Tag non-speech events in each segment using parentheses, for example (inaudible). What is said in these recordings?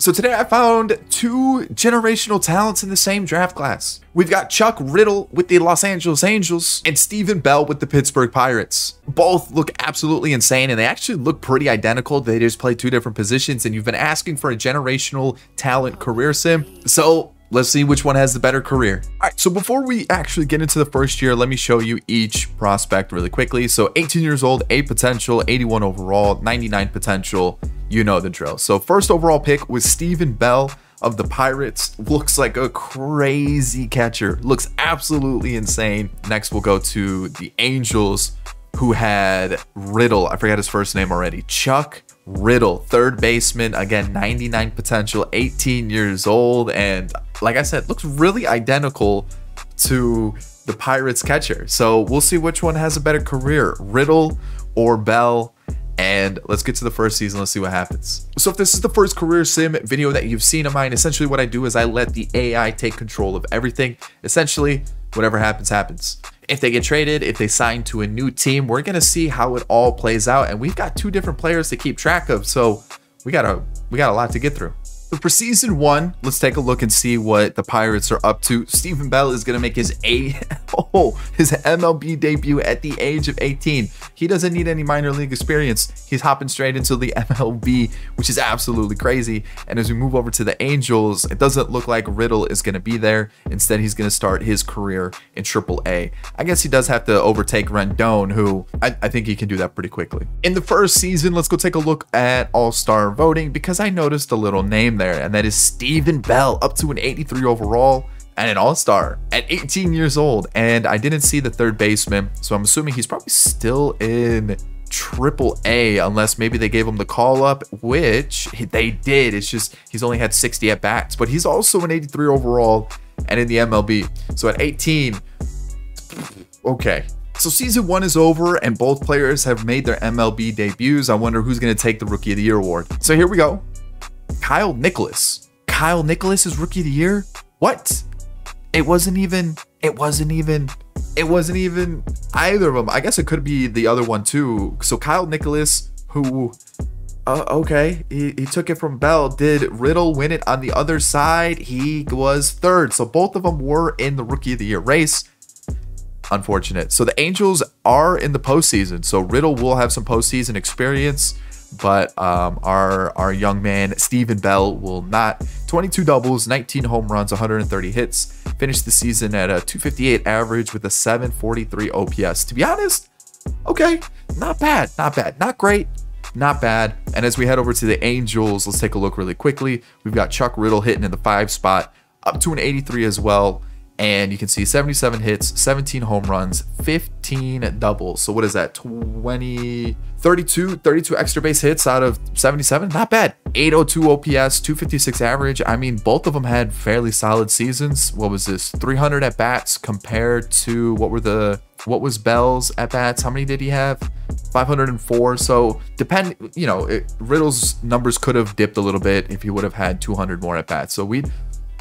So today I found two generational talents in the same draft class. We've got Chuck Riddle with the Los Angeles Angels and Stephen Bell with the Pittsburgh Pirates. Both look absolutely insane and they actually look pretty identical. They just play two different positions and you've been asking for a generational talent career sim. So Let's see which one has the better career. All right, so before we actually get into the first year, let me show you each prospect really quickly. So 18 years old, 8 potential, 81 overall, 99 potential, you know the drill. So first overall pick was Stephen Bell of the Pirates. Looks like a crazy catcher. Looks absolutely insane. Next, we'll go to the Angels, who had Riddle. I forgot his first name already. Chuck Riddle, third baseman. Again, 99 potential, 18 years old. And like I said, looks really identical to the Pirates catcher. So we'll see which one has a better career, Riddle or Bell and let's get to the first season. Let's see what happens. So if this is the first career sim video that you've seen of mine, essentially what I do is I let the AI take control of everything. Essentially, whatever happens, happens. If they get traded, if they sign to a new team, we're going to see how it all plays out. And we've got two different players to keep track of. So we got a, we got a lot to get through. So for season one, let's take a look and see what the Pirates are up to. Stephen Bell is going to make his a (laughs) oh, his MLB debut at the age of 18. He doesn't need any minor league experience. He's hopping straight into the (laughs) MLB, which is absolutely crazy. And as we move over to the Angels, it doesn't look like Riddle is going to be there. Instead, he's going to start his career in AAA. I guess he does have to overtake Rendon, who I, I think he can do that pretty quickly. In the first season, let's go take a look at All-Star voting because I noticed a little name there, and that is Stephen Bell, up to an 83 overall and an all-star at 18 years old. And I didn't see the third baseman, so I'm assuming he's probably still in triple A unless maybe they gave him the call up, which they did. It's just he's only had 60 at bats, but he's also an 83 overall and in the MLB. So at 18, okay. So season one is over and both players have made their MLB debuts. I wonder who's going to take the Rookie of the Year award. So here we go. Kyle Nicholas. Kyle Nicholas is Rookie of the Year? What? It wasn't even, it wasn't even, it wasn't even either of them. I guess it could be the other one too. So Kyle Nicholas, who, uh, okay, he, he took it from Bell. Did Riddle win it on the other side? He was third. So both of them were in the Rookie of the Year race. Unfortunate. So the Angels are in the postseason. So Riddle will have some postseason experience but um, our our young man Stephen Bell will not. 22 doubles, 19 home runs, 130 hits. Finished the season at a 258 average with a 743 OPS. To be honest, okay, not bad, not bad, not great, not bad. And as we head over to the Angels, let's take a look really quickly. We've got Chuck Riddle hitting in the five spot, up to an 83 as well and you can see 77 hits, 17 home runs, 15 doubles. So what is that? 20, 32, 32 extra base hits out of 77. Not bad. 802 OPS, 256 average. I mean, both of them had fairly solid seasons. What was this? 300 at bats compared to what were the what was Bell's at bats? How many did he have? 504. So depend, you know, it, Riddle's numbers could have dipped a little bit if he would have had 200 more at bats. So we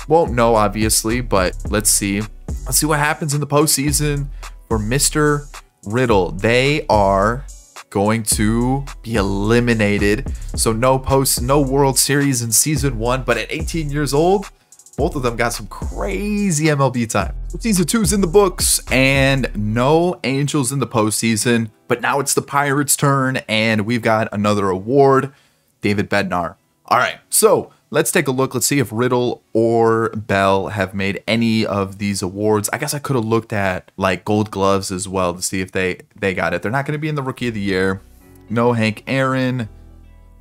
won't know, obviously, but let's see. Let's see what happens in the postseason for Mr. Riddle. They are going to be eliminated. So no post, no World Series in season one, but at 18 years old, both of them got some crazy MLB time. Season two is in the books and no Angels in the postseason, but now it's the Pirates' turn and we've got another award, David Bednar. All right, so Let's take a look. Let's see if Riddle or Bell have made any of these awards. I guess I could have looked at like Gold Gloves as well to see if they they got it. They're not going to be in the Rookie of the Year. No Hank Aaron,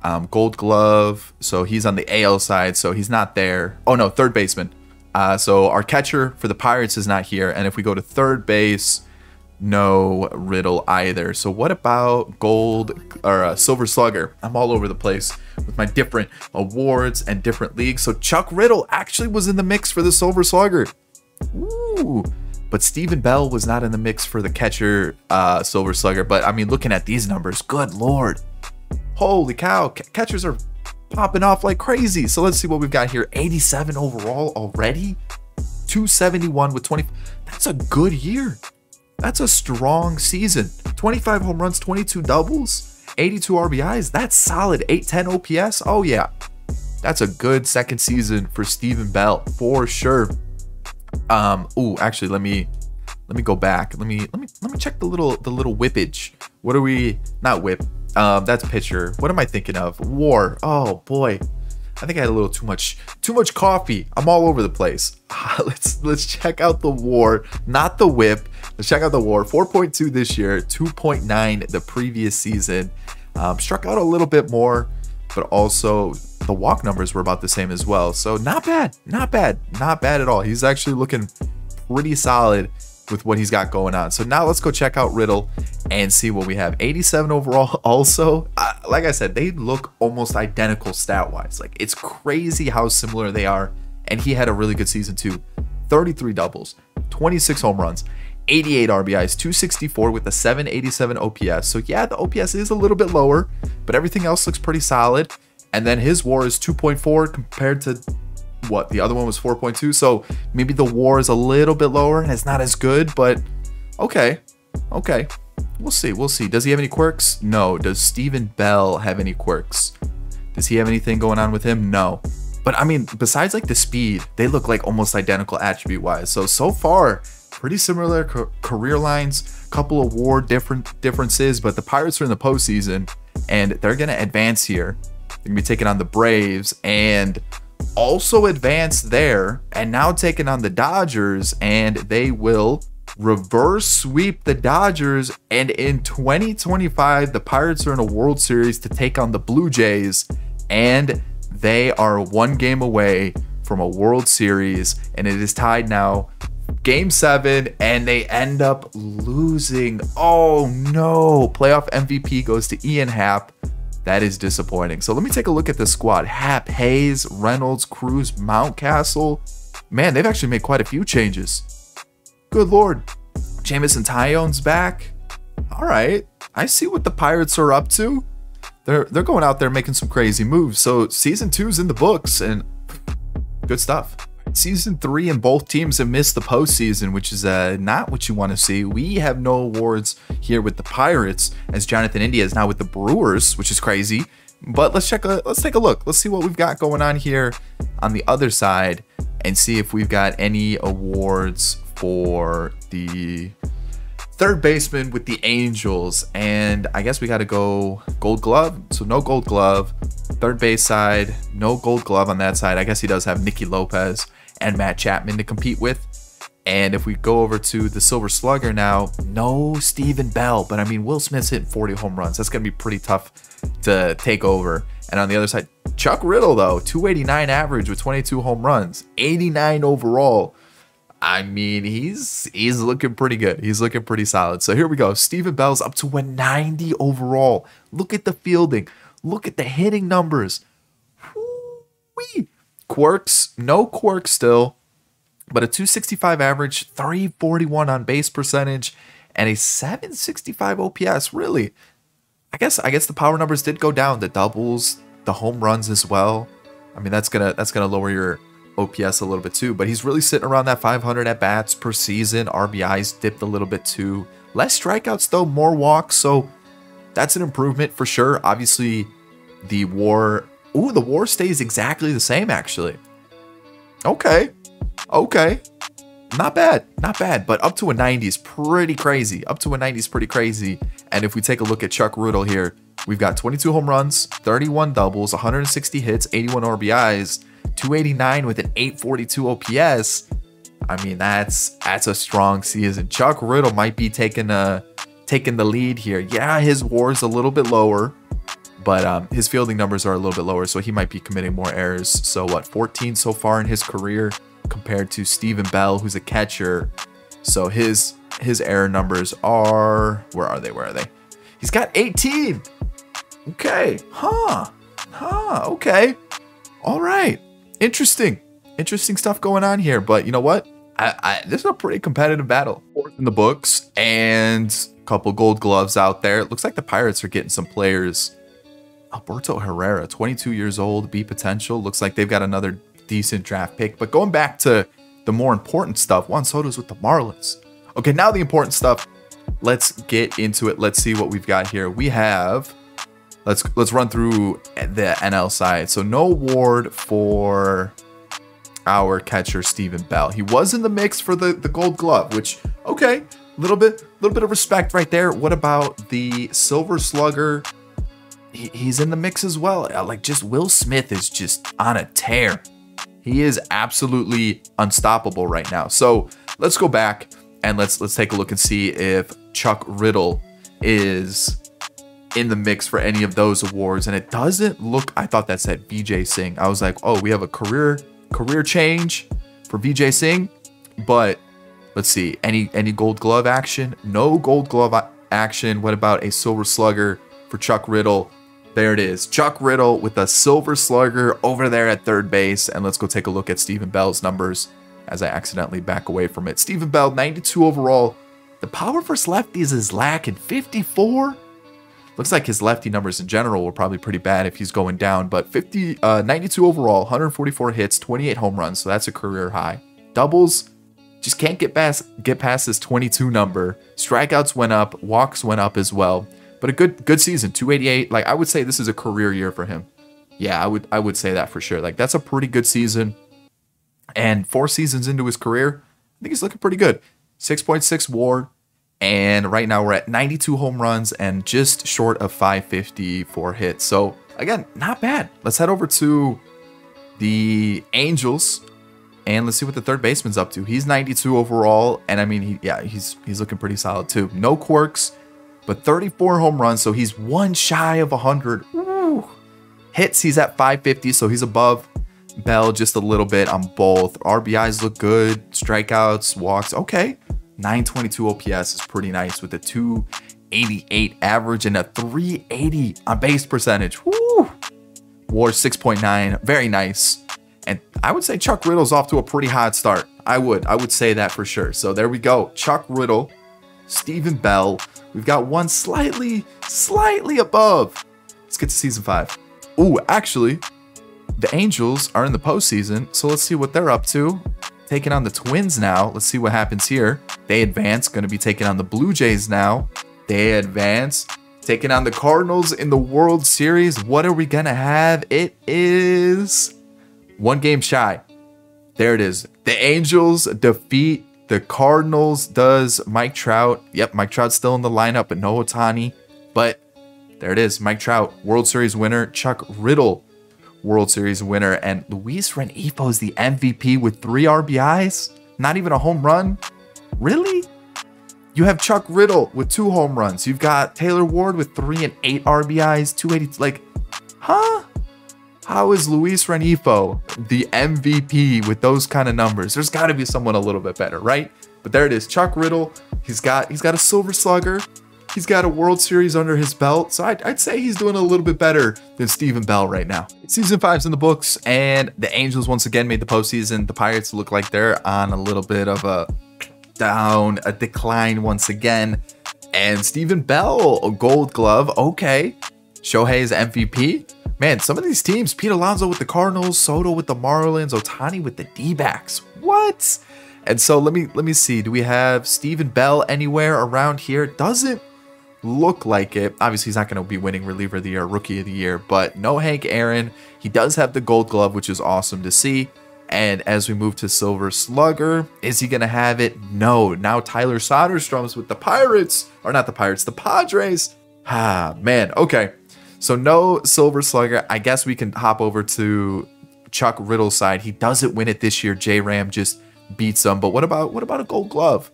um, Gold Glove. So he's on the AL side, so he's not there. Oh no, third baseman. Uh, so our catcher for the Pirates is not here. And if we go to third base, no Riddle either. So what about Gold or uh, Silver Slugger? I'm all over the place with my different awards and different leagues. So Chuck Riddle actually was in the mix for the Silver Slugger. Ooh. But Stephen Bell was not in the mix for the catcher uh, Silver Slugger. But I mean, looking at these numbers, good lord. Holy cow, catchers are popping off like crazy. So let's see what we've got here. 87 overall already. 271 with 20. That's a good year. That's a strong season. 25 home runs, 22 doubles, 82 RBIs. That's solid. 810 OPS. Oh, yeah. That's a good second season for Stephen Bell for sure. Um, oh, actually, let me let me go back. Let me let me let me check the little the little whippage. What are we? Not whip. Um, that's pitcher. What am I thinking of? War. Oh boy, I think I had a little too much too much coffee. I'm all over the place. (laughs) let's let's check out the war, not the whip. Let's check out the war. 4.2 this year, 2.9 the previous season. Um, struck out a little bit more, but also the walk numbers were about the same as well. So not bad, not bad, not bad at all. He's actually looking pretty solid with what he's got going on. So now let's go check out Riddle and see what we have. 87 overall (laughs) also. Uh, like I said, they look almost identical stat-wise. Like it's crazy how similar they are. And he had a really good season too. 33 doubles, 26 home runs, 88 RBIs, 264 with a 787 OPS. So yeah, the OPS is a little bit lower, but everything else looks pretty solid. And then his WAR is 2.4 compared to what the other one was 4.2 so maybe the war is a little bit lower and it's not as good but okay okay. We'll see we'll see. Does he have any quirks? No. Does Stephen Bell have any quirks? Does he have anything going on with him? No. But I mean besides like the speed they look like almost identical attribute wise so so far pretty similar career lines couple of war different differences but the Pirates are in the postseason and they're gonna advance here. They're gonna be taking on the Braves and also advanced there and now taking on the Dodgers, and they will reverse sweep the Dodgers. And in 2025, the Pirates are in a World Series to take on the Blue Jays, and they are one game away from a World Series, and it is tied now. Game seven, and they end up losing. Oh no! Playoff MVP goes to Ian Happ. That is disappointing. So let me take a look at this squad. Happ, Hayes, Reynolds, Cruz, Mountcastle. Man, they've actually made quite a few changes. Good lord. Jameson Taillon's back. All right. I see what the Pirates are up to. They're they're going out there making some crazy moves. So season two's in the books and good stuff. Season three and both teams have missed the postseason, which is uh, not what you want to see. We have no awards here with the Pirates, as Jonathan India is now with the Brewers, which is crazy. But let's check. A, let's take a look. Let's see what we've got going on here on the other side, and see if we've got any awards for the third baseman with the Angels. And I guess we got to go Gold Glove. So no Gold Glove. Third base side, no Gold Glove on that side. I guess he does have Nicky Lopez and Matt Chapman to compete with. And if we go over to the Silver Slugger now, no Stephen Bell, but I mean, Will Smith's hitting 40 home runs. That's going to be pretty tough to take over. And on the other side, Chuck Riddle, though, 289 average with 22 home runs, 89 overall. I mean, he's he's looking pretty good. He's looking pretty solid. So here we go. Stephen Bell's up to 190 overall. Look at the fielding. Look at the hitting numbers. Quirks, no quirks still, but a 265 average, 341 on base percentage, and a 765 OPS. Really, I guess I guess the power numbers did go down. The doubles, the home runs as well. I mean, that's gonna that's gonna lower your OPS a little bit too. But he's really sitting around that 500 at bats per season. RBIs dipped a little bit too. Less strikeouts though, more walks. So that's an improvement for sure. Obviously, the WAR Ooh, the war stays exactly the same, actually. Okay. Okay. Not bad. Not bad. But up to a 90 is pretty crazy. Up to a 90 is pretty crazy. And if we take a look at Chuck Riddle here, we've got 22 home runs, 31 doubles, 160 hits, 81 RBIs, 289 with an 842 OPS. I mean, that's that's a strong season. Chuck Riddle might be taking a taking the lead here. Yeah, his war is a little bit lower but um, his fielding numbers are a little bit lower, so he might be committing more errors. So what, 14 so far in his career compared to Stephen Bell, who's a catcher. So his his error numbers are where are they? Where are they? He's got 18. Okay, huh, huh. Okay, all right. Interesting, interesting stuff going on here. But you know what? I, I, this is a pretty competitive battle. Fourth in the books and a couple gold gloves out there. It looks like the Pirates are getting some players Alberto Herrera, 22 years old, B potential. Looks like they've got another decent draft pick. But going back to the more important stuff, Juan Soto's with the Marlins. Okay, now the important stuff. Let's get into it. Let's see what we've got here. We have let's let's run through the NL side. So no award for our catcher Stephen Bell. He was in the mix for the the Gold Glove, which okay, little bit little bit of respect right there. What about the Silver Slugger? He, he's in the mix as well. Uh, like just Will Smith is just on a tear. He is absolutely unstoppable right now. So let's go back and let's let's take a look and see if Chuck Riddle is in the mix for any of those awards. And it doesn't look, I thought that said Vijay Singh. I was like, oh, we have a career career change for Vijay Singh. But let's see, any any gold glove action? No gold glove action. What about a silver slugger for Chuck Riddle? There it is. Chuck Riddle with a silver slugger over there at third base. And let's go take a look at Stephen Bell's numbers as I accidentally back away from it. Stephen Bell, 92 overall. The power versus lefties is lacking 54. Looks like his lefty numbers in general were probably pretty bad if he's going down, but 50, uh, 92 overall, 144 hits, 28 home runs, so that's a career high. Doubles, just can't get past get past this 22 number. Strikeouts went up, walks went up as well, but a good good season, 288. Like I would say, this is a career year for him. Yeah, I would I would say that for sure. Like that's a pretty good season, and four seasons into his career, I think he's looking pretty good. 6.6 WAR, and right now we're at 92 home runs and just short of 550 for hits. So again, not bad. Let's head over to the Angels and let's see what the third baseman's up to. He's 92 overall, and I mean, he, yeah, he's he's looking pretty solid too. No quirks, but 34 home runs, so he's one shy of 100. Ooh. Hits, he's at 550, so he's above Bell just a little bit on both. RBIs look good, strikeouts, walks, okay. 922 OPS is pretty nice with a 288 average and a 380 on base percentage. Woo! War 6.9, very nice. And I would say Chuck Riddle's off to a pretty hot start. I would, I would say that for sure. So there we go. Chuck Riddle, Stephen Bell. We've got one slightly, slightly above. Let's get to season five. Ooh, actually, the Angels are in the postseason, so let's see what they're up to taking on the Twins now. Let's see what happens here. They advance, going to be taking on the Blue Jays now. They advance, taking on the Cardinals in the World Series. What are we going to have? It is one game shy. There it is. The Angels defeat the Cardinals. Does Mike Trout? Yep, Mike Trout's still in the lineup, but no Ohtani. But there it is. Mike Trout, World Series winner. Chuck Riddle, World Series winner. And Luis Rengifo is the MVP with three RBIs, not even a home run. Really? You have Chuck Riddle with two home runs. You've got Taylor Ward with three and eight RBIs, 280. Like, huh? How is Luis Rengifo the MVP with those kind of numbers? There's got to be someone a little bit better, right? But there it is, Chuck Riddle. He's got he's got a Silver Slugger. He's got a World Series under his belt, so I'd, I'd, say he's doing a little bit better than Stephen Bell right now. Season five's in the books, and the Angels once again made the postseason. The Pirates look like they're on a little bit of a down, a decline once again. And Stephen Bell, a gold glove, okay. Shohei's MVP. Man, some of these teams, Pete Alonso with the Cardinals, Soto with the Marlins, Ohtani with the D-backs. What? And so let me let me see. Do we have Stephen Bell anywhere around here? Doesn't look like it. Obviously, he's not going to be winning reliever of the year, rookie of the year, but no Hank Aaron. He does have the gold glove, which is awesome to see. And as we move to Silver Slugger, is he going to have it? No. Now Tyler Soderstrom's with the Pirates, or not the Pirates, the Padres. Ah, man. Okay. So no Silver Slugger. I guess we can hop over to Chuck Riddle's side. He doesn't win it this year. J Ram just beats him. But what about what about a gold glove?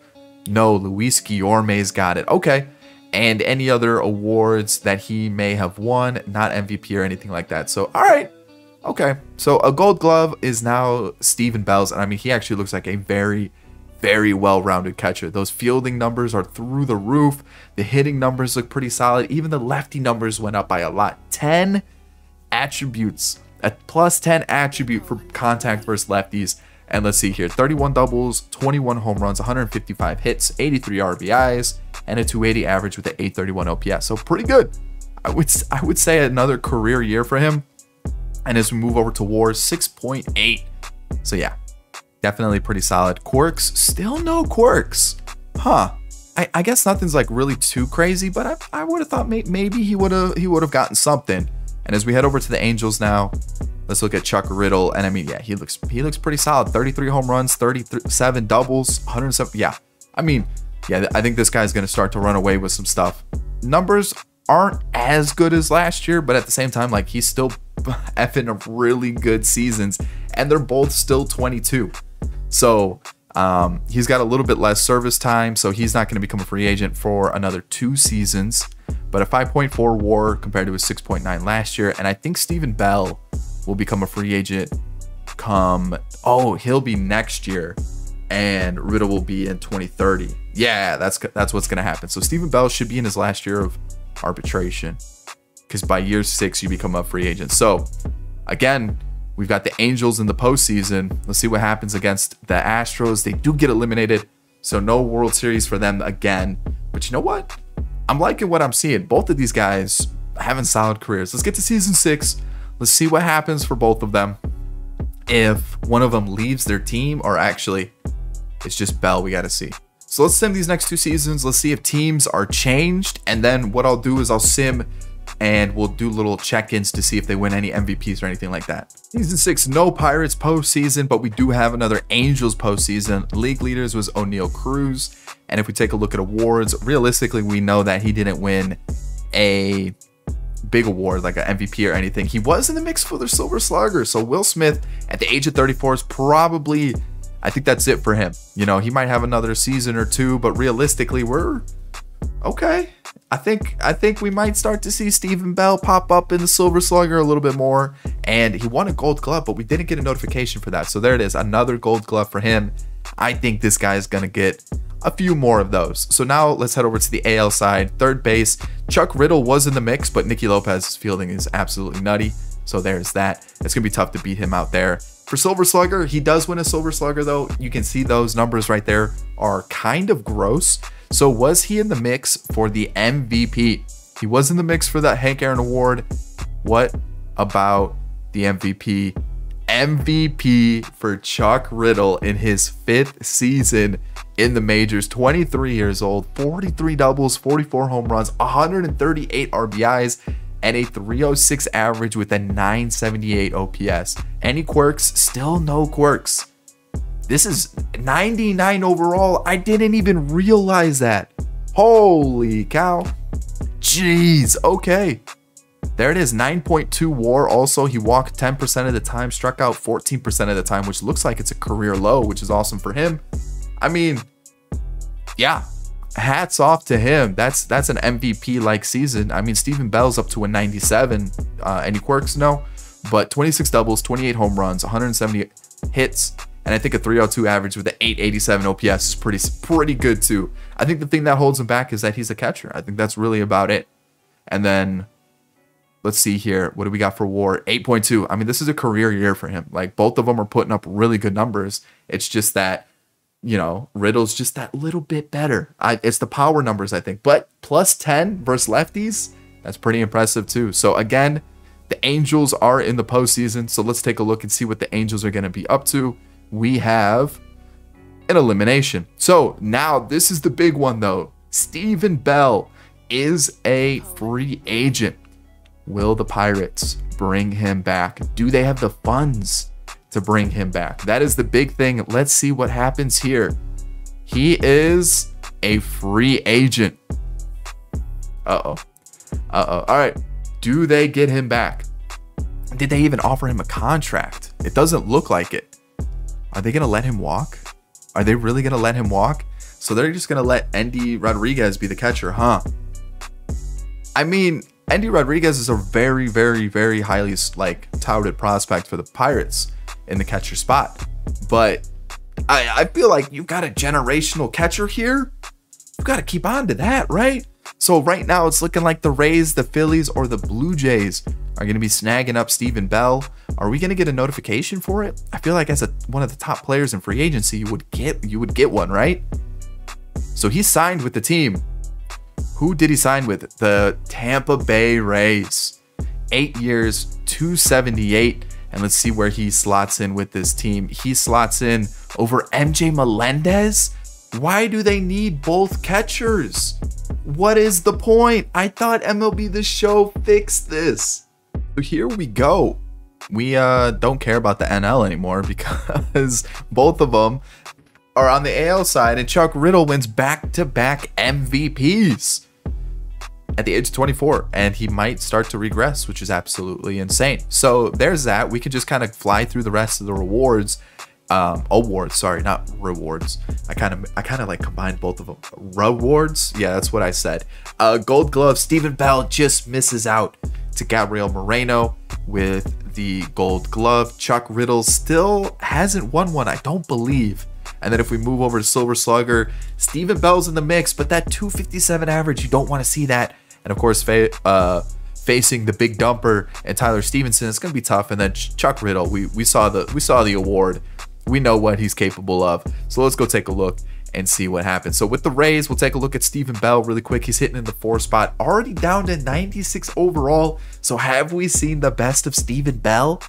No, Luis Guillorme's got it. Okay and any other awards that he may have won, not MVP or anything like that. So, all right. Okay. So, a gold glove is now Stephen Bell's. And I mean, he actually looks like a very, very well rounded catcher. Those fielding numbers are through the roof. The hitting numbers look pretty solid. Even the lefty numbers went up by a lot. 10 attributes, a plus 10 attribute for contact versus lefties. And let's see here 31 doubles, 21 home runs, 155 hits, 83 RBIs, and a 280 average with an 831 OPS. So pretty good. I would I would say another career year for him. And as we move over to war, 6.8. So yeah, definitely pretty solid. Quirks, still no quirks. Huh. I, I guess nothing's like really too crazy, but I, I would have thought may, maybe he would have he would have gotten something. And as we head over to the Angels now, let's look at Chuck Riddle. And I mean, yeah, he looks he looks pretty solid. 33 home runs, 37 doubles, 107. Yeah, I mean, yeah, I think this guy's going to start to run away with some stuff. Numbers aren't as good as last year, but at the same time, like he's still (laughs) effing really good seasons, and they're both still 22. So um, he's got a little bit less service time, so he's not going to become a free agent for another two seasons. But a 5.4 WAR compared to a 6.9 last year, and I think Stephen Bell will become a free agent come. Oh, he'll be next year, and Riddle will be in 2030. Yeah, that's that's what's going to happen. So Stephen Bell should be in his last year of arbitration, because by year six you become a free agent. So again, We've got the Angels in the postseason. Let's see what happens against the Astros. They do get eliminated, so no World Series for them again. But you know what? I'm liking what I'm seeing. Both of these guys having solid careers. Let's get to season six. Let's see what happens for both of them. If one of them leaves their team, or actually, it's just Bell we got to see. So let's sim these next two seasons. Let's see if teams are changed. And then what I'll do is I'll sim and we'll do little check-ins to see if they win any MVPs or anything like that. Season 6, no Pirates postseason, but we do have another Angels postseason. League leaders was Oneil Cruz, and if we take a look at awards, realistically, we know that he didn't win a big award like an MVP or anything. He was in the mix for the Silver Slugger, so Will Smith at the age of 34 is probably, I think that's it for him. You know, he might have another season or two, but realistically, we're okay. I think I think we might start to see Stephen Bell pop up in the Silver Slugger a little bit more. And he won a gold glove, but we didn't get a notification for that. So there it is, another gold glove for him. I think this guy is gonna get a few more of those. So now let's head over to the AL side. Third base, Chuck Riddle was in the mix, but Nicky Lopez's fielding is absolutely nutty. So there's that. It's gonna be tough to beat him out there. For Silver Slugger, he does win a Silver Slugger though. You can see those numbers right there are kind of gross. So was he in the mix for the MVP? He was in the mix for that Hank Aaron Award. What about the MVP? MVP for Chuck Riddle in his fifth season in the majors. 23 years old, 43 doubles, 44 home runs, 138 RBIs, and a 306 average with a 978 OPS. Any quirks? Still no quirks. This is 99 overall. I didn't even realize that. Holy cow. Jeez. Okay. There it is. 9.2 war. Also, he walked 10% of the time, struck out 14% of the time, which looks like it's a career low, which is awesome for him. I mean, yeah. Hats off to him. That's that's an MVP like season. I mean, Stephen Bell's up to a 97. Uh, any quirks? No. But 26 doubles, 28 home runs, 170 hits, and I think a 302 average with an 887 OPS is pretty pretty good too. I think the thing that holds him back is that he's a catcher. I think that's really about it. And then let's see here. What do we got for WAR? 8.2. I mean, this is a career year for him. Like both of them are putting up really good numbers. It's just that you know, Riddle's just that little bit better. I, it's the power numbers, I think. But plus 10 versus lefties, that's pretty impressive too. So again, the Angels are in the postseason. So let's take a look and see what the Angels are going to be up to we have an elimination. So now this is the big one though. Stephen Bell is a free agent. Will the Pirates bring him back? Do they have the funds to bring him back? That is the big thing. Let's see what happens here. He is a free agent. Uh-oh. Uh-oh. All right. Do they get him back? Did they even offer him a contract? It doesn't look like it. Are they going to let him walk? Are they really going to let him walk? So they're just going to let Endy Rodriguez be the catcher, huh? I mean, Endy Rodriguez is a very, very, very highly like touted prospect for the Pirates in the catcher spot. But I, I feel like you've got a generational catcher here. You've got to keep on to that, right? So right now it's looking like the Rays, the Phillies, or the Blue Jays are going to be snagging up Stephen Bell. Are we going to get a notification for it? I feel like as a, one of the top players in free agency, you would get you would get one, right? So he signed with the team. Who did he sign with? The Tampa Bay Rays. Eight years, 278. And let's see where he slots in with this team. He slots in over MJ Melendez. Why do they need both catchers? What is the point? I thought MLB The Show fixed this. Here we go. We uh, don't care about the NL anymore (laughs) because both of them are on the AL side, and Chuck Riddle wins back to back MVPs at the age of 24, and he might start to regress, which is absolutely insane. So there's that. We could just kind of fly through the rest of the rewards. Um, awards, sorry, not rewards. I kind of, I kind of like combined both of them. Rewards, yeah, that's what I said. Uh, Gold Glove. Stephen Bell just misses out to Gabriel Moreno with the Gold Glove. Chuck Riddle still hasn't won one, I don't believe. And then if we move over to Silver Slugger, Stephen Bell's in the mix, but that 257 average, you don't want to see that. And of course, uh, facing the big dumper and Tyler Stephenson, it's gonna be tough. And then Chuck Riddle, we we saw the we saw the award. We know what he's capable of. So let's go take a look and see what happens. So with the Rays, we'll take a look at Stephen Bell really quick. He's hitting in the four spot, already down to 96 overall. So have we seen the best of Stephen Bell?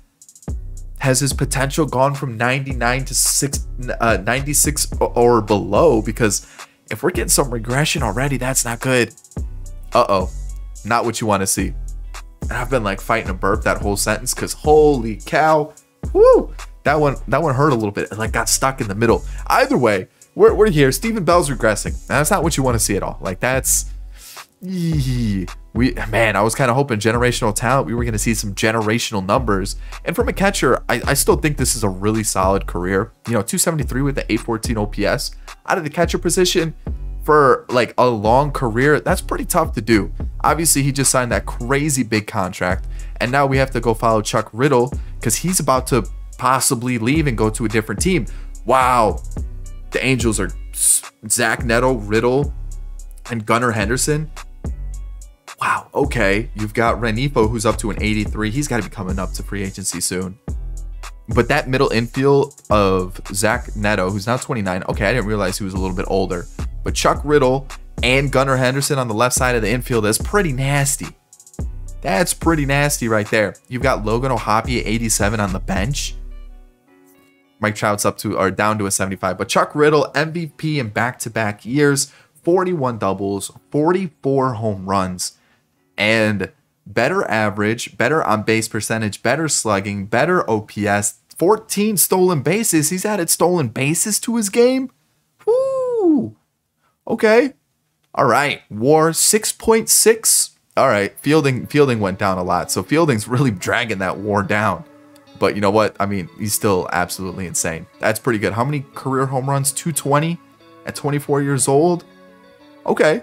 Has his potential gone from 99 to six, uh, 96 or below? Because if we're getting some regression already, that's not good. Uh-oh, not what you want to see. And I've been like fighting a burp that whole sentence because holy cow, whoo, that one that one hurt a little bit. and like got stuck in the middle. Either way, we're, we're here. Stephen Bell's regressing. That's not what you want to see at all. Like that's we man, I was kind of hoping generational talent. We were going to see some generational numbers. And from a catcher, I, I still think this is a really solid career. You know, 273 with the 814 OPS out of the catcher position for like a long career, that's pretty tough to do. Obviously, he just signed that crazy big contract, and now we have to go follow Chuck Riddle because he's about to possibly leave and go to a different team. Wow, the Angels are Zach Neto, Riddle, and Gunnar Henderson. Wow, okay. You've got Rengifo, who's up to an 83. He's got to be coming up to free agency soon. But that middle infield of Zach Neto, who's now 29, okay, I didn't realize he was a little bit older. But Chuck Riddle and Gunnar Henderson on the left side of the infield is pretty nasty. That's pretty nasty right there. You've got Logan at 87 on the bench. Mike Trout's up to or down to a 75. But Chuck Riddle, MVP in back-to-back years, 41 doubles, 44 home runs, and better average, better on base percentage, better slugging, better OPS, 14 stolen bases. He's added stolen bases to his game. Woo! Okay. All right. War 6.6. All right. Fielding Fielding went down a lot. So Fielding's really dragging that war down. But you know what? I mean, he's still absolutely insane. That's pretty good. How many career home runs? 220 at 24 years old? Okay.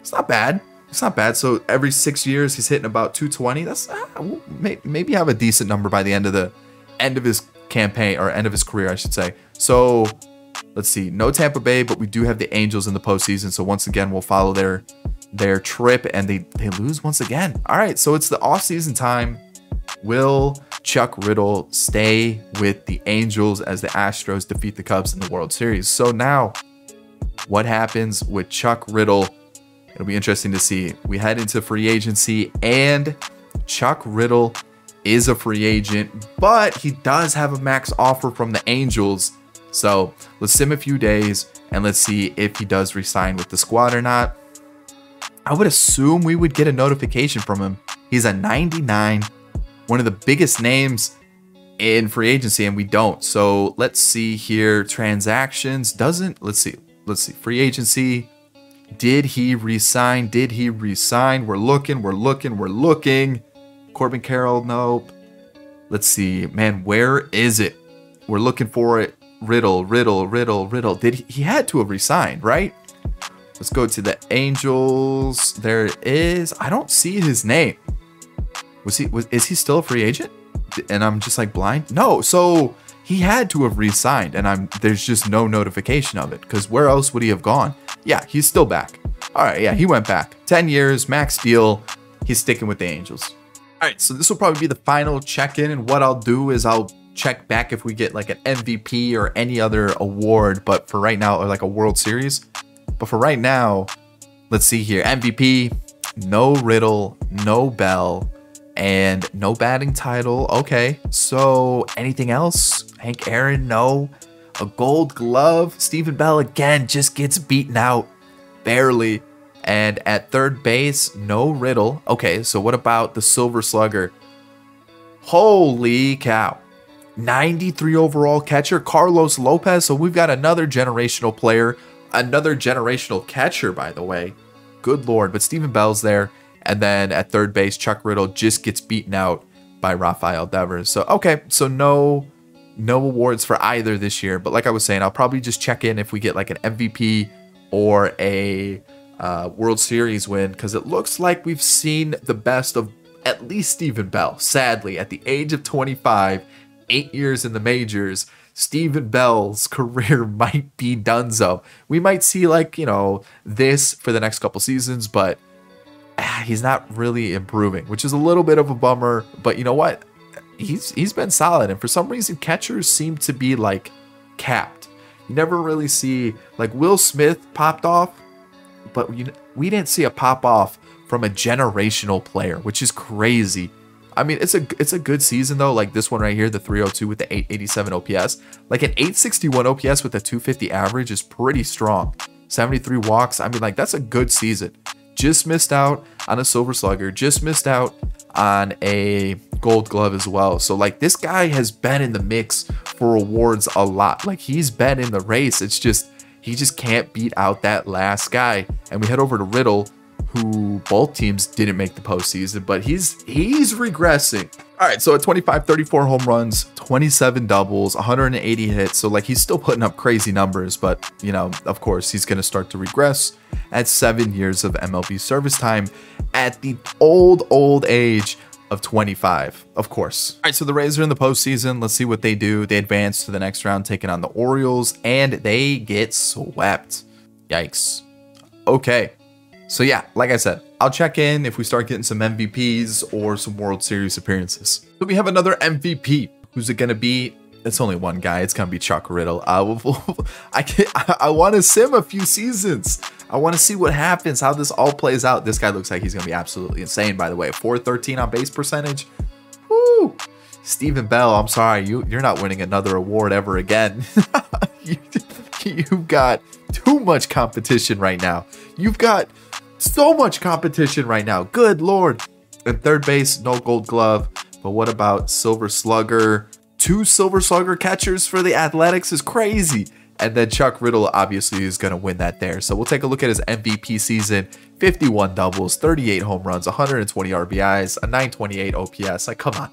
It's not bad. It's not bad. So every six years, he's hitting about 220. That's uh, maybe have a decent number by the end of the end of his campaign or end of his career, I should say. So let's see, no Tampa Bay, but we do have the Angels in the postseason. So once again, we'll follow their their trip, and they they lose once again. All right, so it's the offseason time. Will Chuck Riddle stay with the Angels as the Astros defeat the Cubs in the World Series? So now, what happens with Chuck Riddle? It'll be interesting to see. We head into free agency, and Chuck Riddle is a free agent, but he does have a max offer from the Angels so let's sim a few days and let's see if he does resign with the squad or not. I would assume we would get a notification from him. He's a 99, one of the biggest names in free agency, and we don't. So let's see here. Transactions doesn't. Let's see. Let's see. Free agency. Did he resign? Did he resign? We're looking. We're looking. We're looking. Corbin Carroll. Nope. Let's see. Man, where is it? We're looking for it. Riddle, Riddle, Riddle, Riddle. Did he, he had to have resigned, right? Let's go to the Angels. There it is. I don't see his name. Was he was is he still a free agent? And I'm just like blind? No, so he had to have resigned and I'm there's just no notification of it because where else would he have gone? Yeah, he's still back. All right, yeah, he went back. 10 years, max deal. He's sticking with the Angels. All right, so this will probably be the final check-in and what I'll do is I'll check back if we get like an MVP or any other award, but for right now, or like a World Series. But for right now, let's see here. MVP, no Riddle, no Bell, and no batting title. Okay, so anything else? Hank Aaron, no. a gold glove. Stephen Bell again just gets beaten out barely. And at third base, no Riddle. Okay, so what about the Silver Slugger? Holy cow. 93 overall catcher, Carlos Lopez. So we've got another generational player, another generational catcher, by the way. Good lord. But Stephen Bell's there. And then at third base, Chuck Riddle just gets beaten out by Rafael Devers. So okay, so no no awards for either this year. But like I was saying, I'll probably just check in if we get like an MVP or a uh, World Series win because it looks like we've seen the best of at least Stephen Bell. Sadly, at the age of 25, eight years in the majors, Stephen Bell's (laughs) career might be done so. We might see like, you know, this for the next couple seasons, but Ah, he's not really improving, which is a little bit of a bummer. But you know what? He's he's been solid, and for some reason, catchers seem to be like capped. You never really see like Will Smith popped off, but we, we didn't see a pop off from a generational player, which is crazy. I mean, it's a it's a good season though. Like this one right here, the 302 with the 887 OPS. Like an 861 OPS with a 250 average is pretty strong. 73 walks. I mean, like that's a good season. Just missed out on a silver slugger. Just missed out on a gold glove as well. So like this guy has been in the mix for awards a lot. Like he's been in the race. It's just he just can't beat out that last guy. And we head over to Riddle, who both teams didn't make the postseason, but he's he's regressing. All right, so at 25, 34 home runs, 27 doubles, 180 hits. So like he's still putting up crazy numbers, but you know, of course, he's going to start to regress at 7 years of MLB service time at the old old age of 25, of course. All right, so the Rays are in the postseason. Let's see what they do. They advance to the next round, taking on the Orioles, and they get swept. Yikes. Okay. So yeah, like I said, I'll check in if we start getting some MVPs or some World Series appearances. So we have another MVP. Who's it going to be? It's only one guy. It's going to be Chuck Riddle. Uh, (laughs) I, can, I, I want to sim a few seasons. I want to see what happens, how this all plays out. This guy looks like he's going to be absolutely insane, by the way. 413 on base percentage. Woo! Stephen Bell, I'm sorry, you, you're not winning another award ever again. (laughs) you, you've got too much competition right now. You've got so much competition right now. Good lord. And third base, no gold glove. But what about Silver Slugger? Two Silver Slugger catchers for the Athletics is crazy. And then Chuck Riddle obviously is going to win that there. So we'll take a look at his MVP season 51 doubles, 38 home runs, 120 RBIs, a 928 OPS. Like, come on.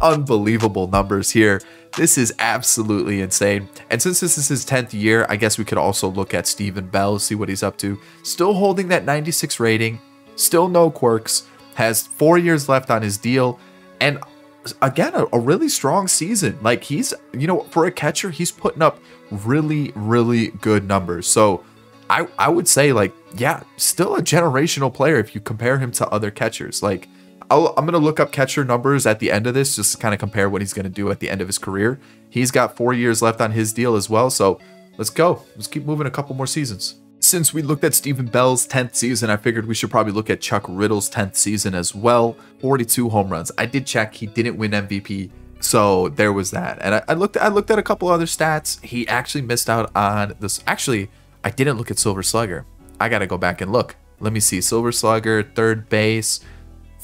Unbelievable numbers here. This is absolutely insane. And since this is his 10th year, I guess we could also look at Stephen Bell, see what he's up to. Still holding that 96 rating, still no quirks, has four years left on his deal. And again, a, a, really strong season. Like he's, you know, for a catcher, he's putting up really, really good numbers. So I, I would say like, yeah, still a generational player if you compare him to other catchers. Like i am going to look up catcher numbers at the end of this, just kind of compare what he's going to do at the end of his career. He's got four years left on his deal as well. So let's go. Let's keep moving a couple more seasons. Since we looked at Stephen Bell's 10th season, I figured we should probably look at Chuck Riddle's 10th season as well. 42 home runs. I did check, he didn't win MVP. So there was that. And I, I looked I looked at a couple other stats. He actually missed out on this. Actually, I didn't look at Silver Slugger. I gotta go back and look. Let me see. Silver Slugger, third base,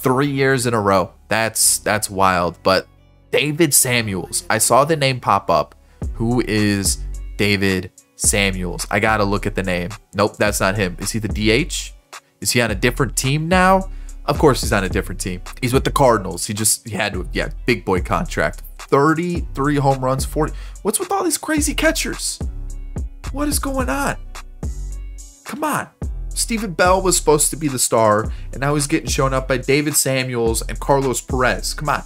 three years in a row. That's that's wild. But David Samuels, I saw the name pop up. Who is David Samuels. I gotta look at the name. Nope, that's not him. Is he the DH? Is he on a different team now? Of course he's on a different team. He's with the Cardinals. He just he had to yeah, big boy contract. 33 home runs, 40. What's with all these crazy catchers? What is going on? Come on. Stephen Bell was supposed to be the star, and now he's getting shown up by David Samuels and Carlos Perez. Come on.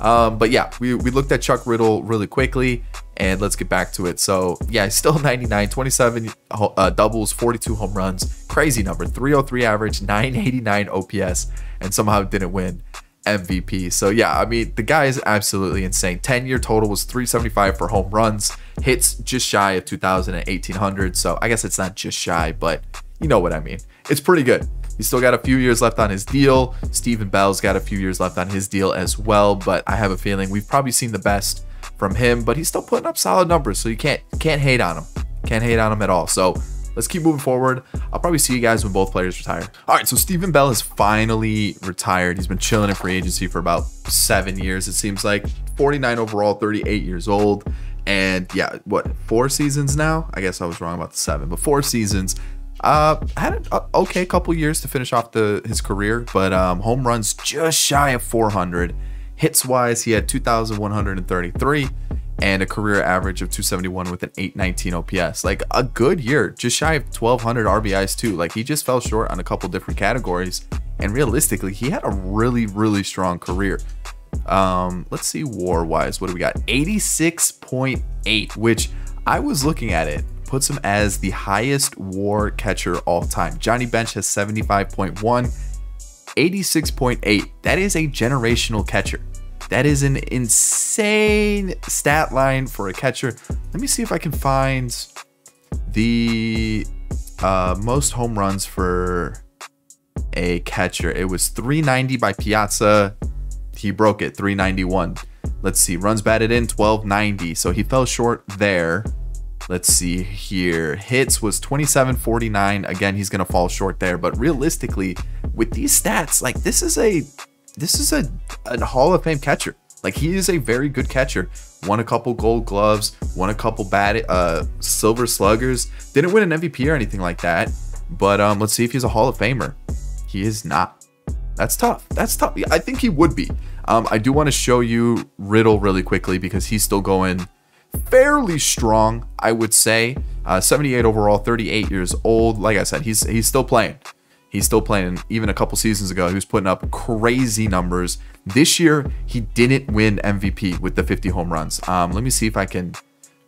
Um, but yeah, we, we looked at Chuck Riddle really quickly and let's get back to it. So yeah, still (laughs) 99, 27 uh, doubles, 42 home runs, crazy number, 303 average, 989 OPS, and somehow didn't win MVP. So yeah, I mean the guy is absolutely insane. 10 year total was 375 for home runs, hits just shy of 2,000 and 1,800. So I guess it's not just shy, but you know what I mean. It's pretty good. He's still got a few years left on his deal. Stephen Bell's got a few years left on his deal as well, but I have a feeling we've probably seen the best from him, but he's still putting up solid numbers, so you can't can't hate on him. Can't hate on him at all. So let's keep moving forward. I'll probably see you guys when both players retire. All right, so Stephen Bell has finally retired. He's been chilling in free agency for about seven years, it seems like. 49 overall, 38 years old. And yeah, what, four seasons now? I guess I was wrong about the seven, but four seasons. Uh, had an okay couple years to finish off the his career, but um, home runs just shy of 400. Hits wise, he had 2,133 and a career average of 271 with an 819 OPS. Like a good year, just shy of 1,200 RBIs too. Like he just fell short on a couple different categories, and realistically, he had a really really strong career. Um, let's see WAR wise, what do we got? 86.8, which I was looking at it puts him as the highest WAR catcher all time. Johnny Bench has 75.1, 86.8. That is a generational catcher. That is an insane stat line for a catcher. Let me see if I can find the uh, most home runs for a catcher. It was 390 by Piazza. He broke it, 391. Let's see, runs batted in 1290. So he fell short there. Let's see here. Hits was 2749. Again, he's going to fall short there. But realistically, with these stats, like this is a this is a, a Hall of Fame catcher. Like he is a very good catcher. Won a couple gold gloves, won a couple bad uh silver sluggers. Didn't win an MVP or anything like that. But um let's see if he's a Hall of Famer. He is not. That's tough. That's tough. I think he would be. Um, I do want to show you Riddle really quickly because he's still going fairly strong, I would say. Uh, 78 overall, 38 years old. Like I said, he's he's still playing. He's still playing. Even a couple seasons ago, he was putting up crazy numbers. This year, he didn't win MVP with the 50 home runs. Um, let me see if I can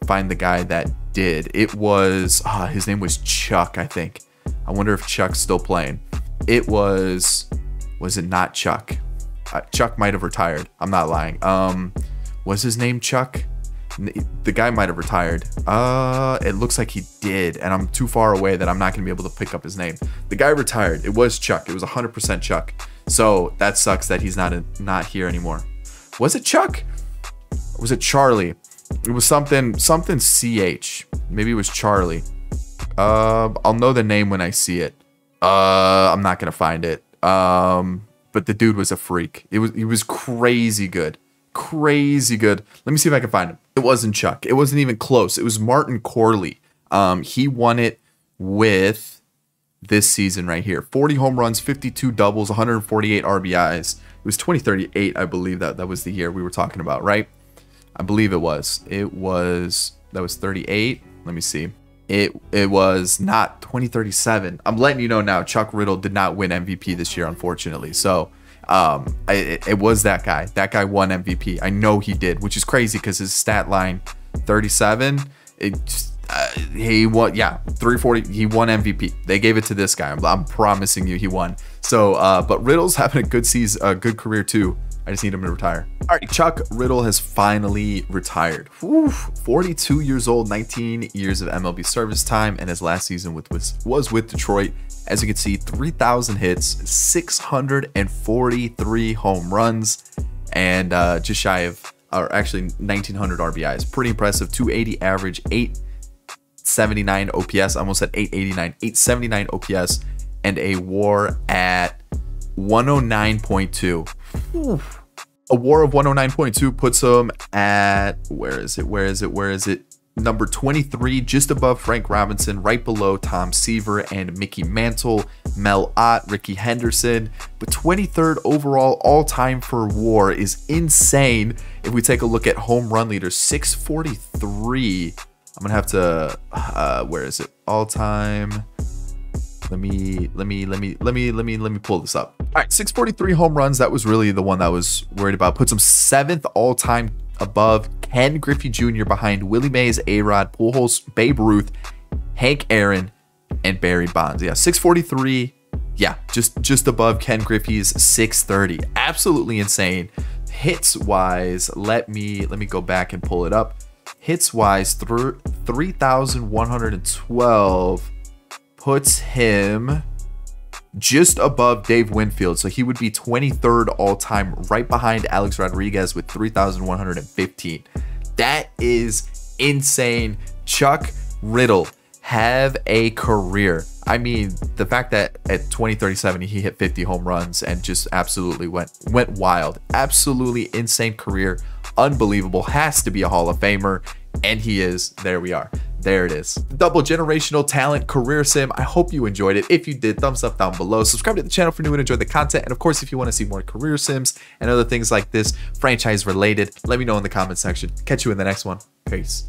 find the guy that did. It was, uh, his name was Chuck, I think. I wonder if Chuck's still playing. It was, was it not Chuck? Uh, Chuck might have retired. I'm not lying. Um, was his name Chuck? The guy might have retired. Uh, it looks like he did, and I'm too far away that I'm not gonna be able to pick up his name. The guy retired. It was Chuck. It was 100% Chuck. So that sucks that he's not not here anymore. Was it Chuck? Was it Charlie? It was something something ch. Maybe it was Charlie. Uh, I'll know the name when I see it. Uh, I'm not gonna find it. Um, but the dude was a freak. It was he was crazy good crazy good. Let me see if I can find him. It wasn't Chuck. It wasn't even close. It was Martin Corley. Um, he won it with this season right here 40 home runs, 52 doubles, 148 RBIs. It was 2038, I believe that that was the year we were talking about, right? I believe it was. It was that was 38. Let me see. It it was not 2037. I'm letting you know now. Chuck Riddle did not win MVP this year, unfortunately. So um, it, it was that guy. That guy won MVP. I know he did, which is crazy because his stat line 37. It just, uh, he won, yeah, 340. He won MVP. They gave it to this guy. I'm, I'm promising you, he won. So, uh, but Riddle's (laughs) having a good season, a good career too. I just need him to retire. All right, Chuck Riddle has finally retired. Whew, 42 years old, 19 years of MLB service time, and his last season with was, was with Detroit. As you can see, 3,000 hits, 643 home runs, and uh, just shy of, or actually 1,900 RBIs. Pretty impressive. 280 average, 879 OPS. Almost said 889, 879 OPS, and a WAR at 109.2. A WAR of 109.2 puts him at where is it? Where is it? Where is it? Number 23, just above Frank Robinson, right below Tom Seaver and Mickey Mantle, Mel Ott, Rickey Henderson. But 23rd overall all time for WAR is insane. If we take a look at home run leaders, 643. I'm gonna have to. Uh, where is it? All time. Let me let me let me let me let me let me pull this up. All right, 643 home runs. That was really the one that I was worried about. Puts him seventh all time above Ken Griffey Jr. behind Willie Mays, A Rod, Pujols, Babe Ruth, Hank Aaron, and Barry Bonds. Yeah, 643. Yeah, just just above Ken Griffey's 630. Absolutely insane. Hits wise, let me let me go back and pull it up. Hits wise, through 3,112 puts him just above Dave Winfield. So he would be 23rd all time, right behind Alex Rodriguez with 3,115. That is insane. Chuck Riddle have a career. I mean, the fact that at 2037 he hit 50 home runs and just absolutely went went wild. Absolutely insane career. Unbelievable. Has to be a Hall of Famer and he is. There we are. There it is. Double generational talent career sim. I hope you enjoyed it. If you did, thumbs up down below. Subscribe to the channel for new and enjoy the content. And of course, if you want to see more career sims and other things like this, franchise related, let me know in the comment section. Catch you in the next one. Peace.